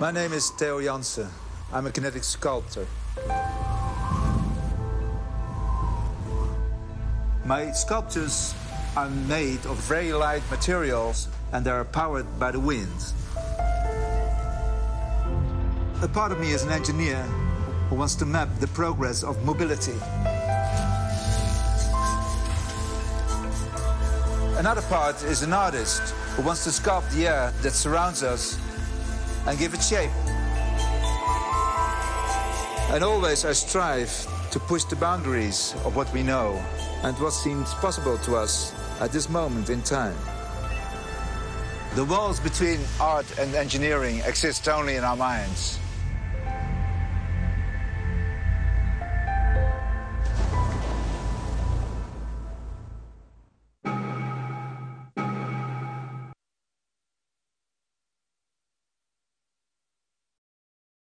My name is Theo Jansen. I'm a kinetic sculptor. My sculptures are made of very light materials and they are powered by the wind. A part of me is an engineer who wants to map the progress of mobility. Another part is an artist who wants to sculpt the air that surrounds us and give it shape. And always I strive to push the boundaries of what we know and what seems possible to us at this moment in time. The walls between art and engineering exist only in our minds.